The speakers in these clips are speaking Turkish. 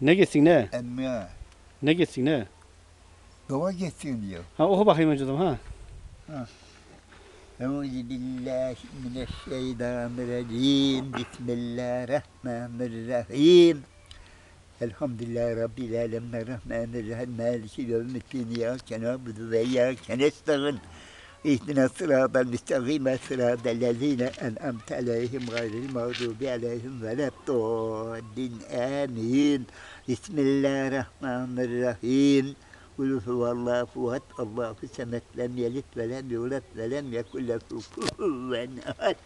Ne geçsin ne? emmi Ne geçsin ne? dua geçsin diyor. Ha oku bakayım önce de ha. Euzu billahi mineşşeytanirracim. Bismillahirrahmanirrahim. Elhamdülillahi Rabbil alemin. Rahmanirrahim. Maliki yevmiddin. İyyâke na'budu ve iyyâke nestaîn. İhdina sıratal müstakime sıratal lezîne en'amte aleyhim gayril mağdubi aleyhim ve leddâllin. Amin. Bismillahirrahmanirrahim. Kul huvallahu ahad, Allahu semet, lem yelit ve lem yulet ve lem yekul lehu kufuven ahad.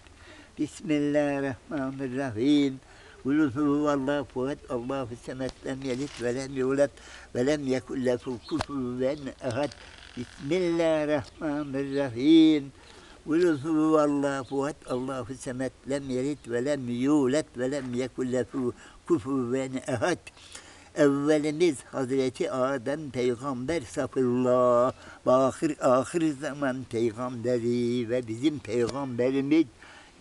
Bismillahirrahmanirrahim. Kul huvallahu ahad, Allahu semet, lem yelit ve lem yulet ve lem yekul lehu kufuven ahad. Bismillahirrahmanirrahim. Kul huvallahu ahad, Allahu semet, lem yelit ve lem yulet ve lem yekul lehu kufuven ahad. Evvelimiz Hazreti Adem peygamber safırla, bakır ahir zaman peygamberi ve bizim peygamberimiz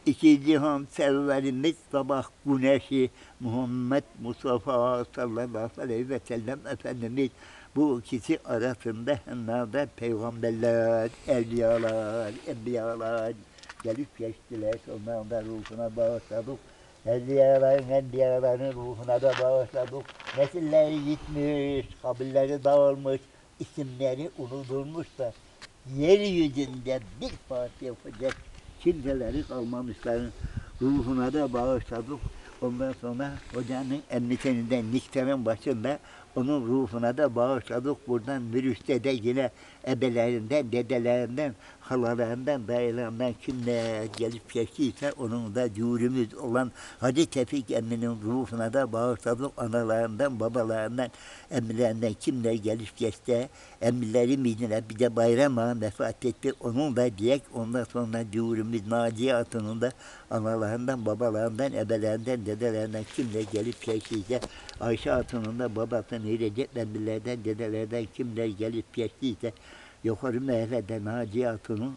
iki cihan serverimiz sabah güneşi Muhammed Mustafa sallallahu aleyhi ve sellem Efendimiz bu ikisi arasında hennada peygamberler, evliyalar, enbiyalar gelip geçtiler. Onların da ruhuna bağışladık. Evliyaların, enbiyaların ruhuna da bağışladık. Nesilleri gitmiş, kabirleri dağılmış, isimleri unutulmuş da yeryüzünde bir parça yapacak kimseleri kalmamışların ruhuna da bağışladık. Ondan sonra hocanın emniyetinden Niktar'ın başında onun ruhuna da bağışladık. Buradan virüste de yine ebelerinden, dedelerinden, halalarından, dayılarından kimler gelip geçtiyse onun da cürümüz olan Hacı Tevfik emminin ruhuna da bağışladık. Analarından, babalarından, emmilerinden kimler gelip geçti. Emmileri midine bir de bayram ağa vefat etti. Onun da diyek ondan sonra cürümüz Naciye Hatun'un da analarından, babalarından, ebelerinden, dedelerinden kimler gelip geçtiyse Ayşe Hatun'un da babasının Recep emmilerden, dedelerden kimler gelip geçtiyse yukarı mahallede Naciye Hatun'un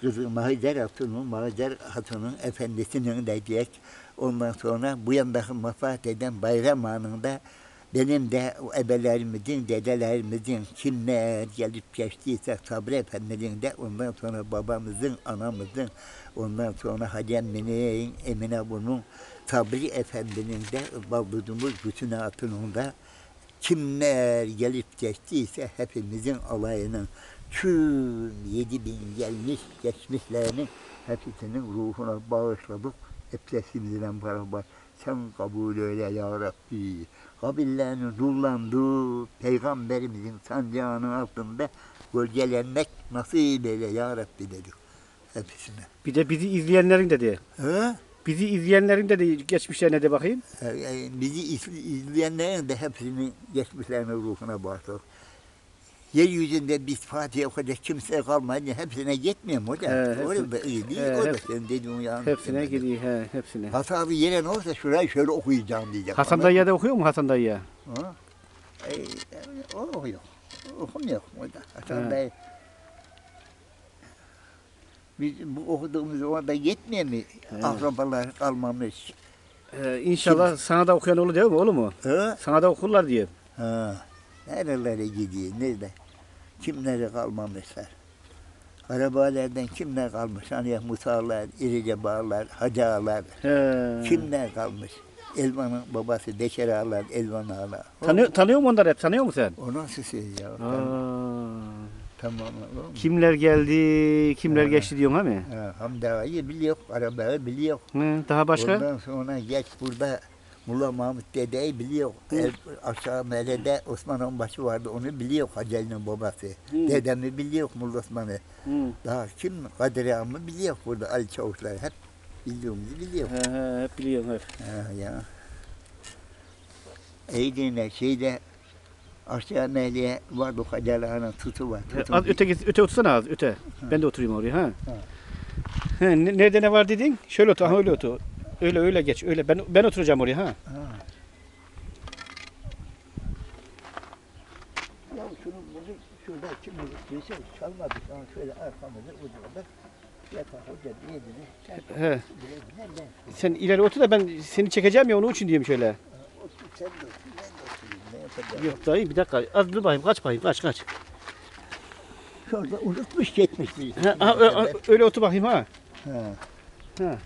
kızı Mahider Hatun'un, Mahider Hatun'un efendisinin de diyek. Ondan sonra bu yandaki vefat eden bayram anında benim de o ebelerimizin, dedelerimizin kimler gelip geçtiyse Sabri Efendi'nin de ondan sonra babamızın, anamızın, ondan sonra Hacı Emine bunun, Sabri Efendi'nin de baldızımız bütün hatunun da kimler gelip geçtiyse hepimizin alayının tüm yedi bin gelmiş geçmişlerinin hepsinin ruhuna bağışladık. Hepsimizden beraber sen kabul eyle ya Rabbi. Kabirlerini nurlandı. Peygamberimizin sancağının altında gölgelenmek nasip eyle ya Rabbi dedik hepsine. Bir de bizi izleyenlerin dedi. Ha? Bizi izleyenlerin dedi geçmişlerine de bakayım. Ee, e, bizi iz- izleyenlerin de hepsinin geçmişlerine ruhuna bağışladık. Yeryüzünde biz Fatiha okuyacak kimse kalmayınca hepsine yetmiyor mu hocam? He, Öyle de iyi değil. he, o da hep- senin dediğin yani. Hepsine gidiyor he hepsine. Hasabı yeren olsa şurayı şöyle okuyacağım diyecek. Hasan dayıya da okuyor mu Hasan dayıya? Ha? E, o okuyor. Okumuyor. Hasan dayı. Biz bu okuduğumuz orada yetmiyor mu? Akrabalar kalmamış. Ee, inşallah sana da okuyan olur değil mi oğlum mu? Sana da okurlar diye. Ha, nerelere gidiyor, nerede? Kimleri kalmamışlar? Arabalardan kimler kalmış? Hani Musalar, İrice Bağlar, Hacı Ağalar. He. Kimler kalmış? Elvan'ın babası Beşer Ağalar, Elvan Ağalar. O- Tanıyor, tanıyor musun onları hep? Tanıyor musun sen? O nasıl şey ya? Aa. Tamam. oğlum. Kimler geldi, kimler Ha. geçti diyorsun ha mi? Ha, Hamdi Ağa'yı biliyor, arabayı biliyor. Hı, daha başka? Ondan sonra geç burada Mulla Mahmut dedeyi biliyor. El, aşağı mahallede Osman Onbaşı vardı, onu biliyor Haceli'nin babası. Dedemi biliyor Mulla Osman'ı. Hı. Daha kim? Kadir Ağam'ı biliyor burada Ali Çavuşlar. Hep bildiğimizi biliyor. He, he, hep biliyorum hep. Ha, ya. Eğdine şeyde aşağı mahalleye vardı Haceli Ağa'nın tutu var. He, Tutu Az öte, git- öte otursana az öte. Ben de oturayım oraya ha. He, ne- nerede ne var dedin? Şöyle otur, ha, öyle otur. Öyle öyle geç, öyle. Ben ben oturacağım oraya ha. Ha. Ya şunu bunu şurada kim istiyorsa çalmadı şu an şöyle arkamızda ucunda yatar hoca diyedini sen He. Sen ileri otur da ben seni çekeceğim ya onun için diyeyim şöyle. Otur Sen de otur, ben de oturayım. Ne yapacağım? Yok dayı bir dakika. Az dur kaç bakayım kaç kaç. Şurada unutmuş gitmiş bir. Ha, ha, ö- ö- öyle otur bakayım ha. Ha. Ha.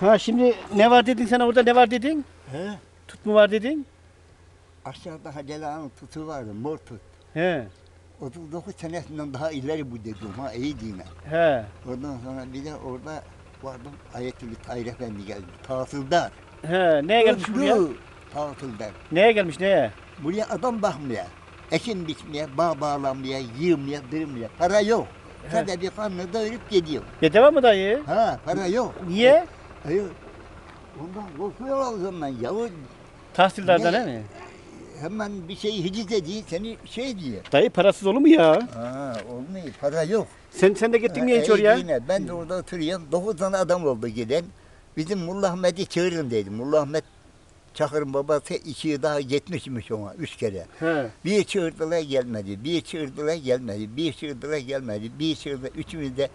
Ha şimdi ne var dedin sen orada ne var dedin? He? Tut mu var dedin? Aşağıda Hacelan'ın tutu vardı, mor tut. He. 39 senesinden daha ileri bu dedim ha iyi dine. He. Ondan sonra bir de orada vardım Ayetülü Tahir Efendi geldi. Tatildar. He. Neye gelmiş buraya? Özlü Tatildar. Neye gelmiş neye? Buraya adam bakmaya, ekin biçmeye, bağ bağlamaya, yığmaya, dırmaya. Para yok. Sadece bir karnını doyurup gidiyor. Devam mı dayı? Ha para yok. Niye? Hayır. Ondan korkuyor o zaman yahu Tahsildardan he mi? Hemen bir şey hiciz ediyor seni şey diyor. Dayı parasız olur mu ya? Ha olmuyor para yok. Sen sen de gittin mi hiç oraya? Yine ben de orada oturuyorum. Dokuz tane adam oldu giden. Bizim Mullah Ahmet'i çağırın dedim. Mullah Ahmet Çakır'ın babası iki daha gitmişmiş ona üç kere. He. Bir çığırdılar gelmedi, bir çığırdılar gelmedi, bir çığırdılar gelmedi, bir çığırdılar, üçümüz de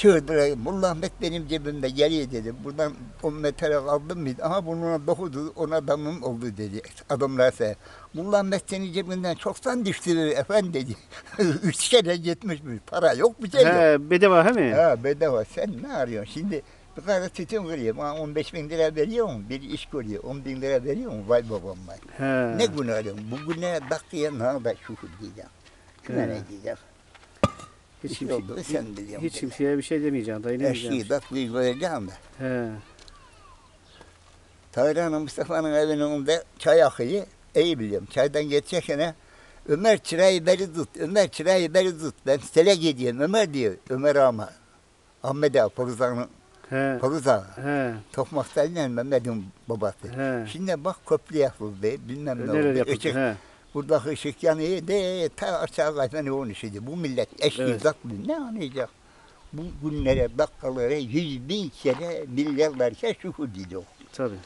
çığırdılar. Mullah Ahmet benim cebimde geliyor dedi. Buradan on metre aldım mıydı? Aha burnuna dokudu, ona adamım oldu dedi. Adamlar ise. Mullah Ahmet senin cebinden çoktan düştü efendim dedi. Üç kere gitmişmiş. Para yok bir şey yok. He, bedava he mi? Ha bedava sen ne arıyorsun? Şimdi bir kadar tütün kırıyor. Bana 15 bin lira veriyor mu? Bir iş görüyor. 10 bin lira veriyor mu? Vay babam vay. He. Ne günah arıyorum? Bu güne dakikaya ne da şükür diyeceğim. He. ne diyeceğim? Hiç, kimse, oldu, sen biliyorsun. hiç kimseye bir şey demeyeceksin dayı ne diyeceksin? Eşiği tatlıyı koyacağım da. He. Tahran Mustafa'nın evinin önünde çay akıyor. İyi biliyorum. Çaydan geçerken Ömer çırayı beri tut. Ömer çırayı beri tut. Ben stele gidiyorum. Ömer diyor. Ömer ama. Ahmet Ağa, Poruzan'ın. He. Tokmak'ta Mehmet'in babası. He. Şimdi bak köprü yapıldı. Bilmem ne Nerede oldu. yapıldı? He. Buradaki ışık yanıyor. De ta aşağı kayfanı onun işiydi. Bu millet eşki Evet. zaklı ne anlayacak? Bu günlere, dakikalara yüz bin kere milyarlarca şükür dedi o. Tabii.